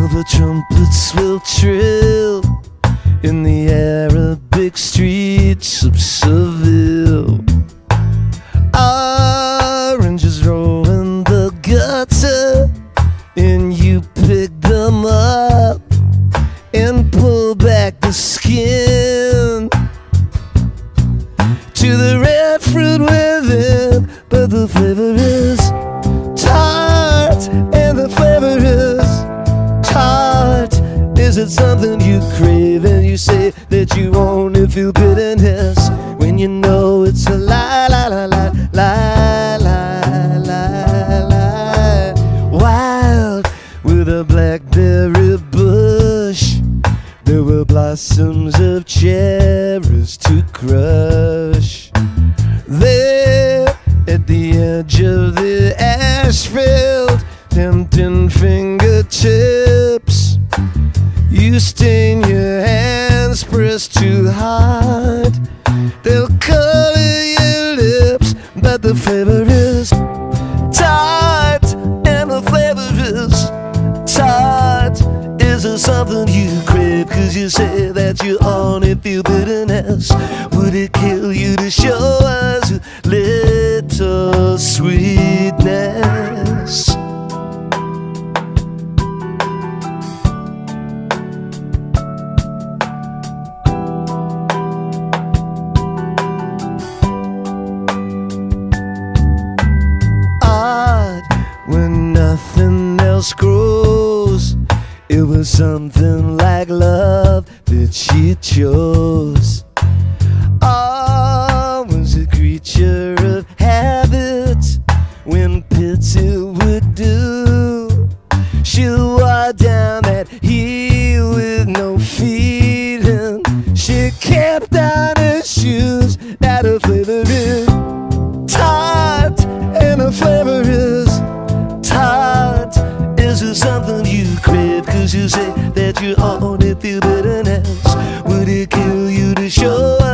Silver trumpets will trill in the Arabic streets of Seville. Oranges roll in the gutter, and you pick them up and pull back the skin to the red fruit within, but the flavor is Is it something you crave and you say that you only feel bitterness when you know it's a lie, lie, lie, lie, lie, lie, lie, lie. Wild with a blackberry bush. There were blossoms of cherries to crush. There at the edge of the asphalt, tempting fingertips. Pressed too hard. They'll color your lips, but the flavor is tart, and the flavor is tart. Is it something you crave? Cause you say that you only feel bitterness. Would it kill you to show us else. It was something like love that she chose. I was a creature that you only feel bitterness. Would it kill you to show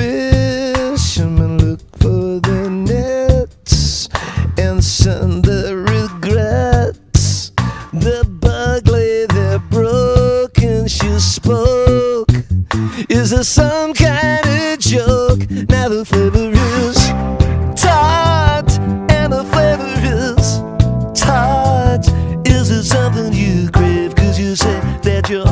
Fishermen look for their nets and send their regrets. The bug lay there broken, she spoke. Is there some kind of joke? Now the flavor is tart, and the flavor is tart. Is it something you crave? Cause you say that you're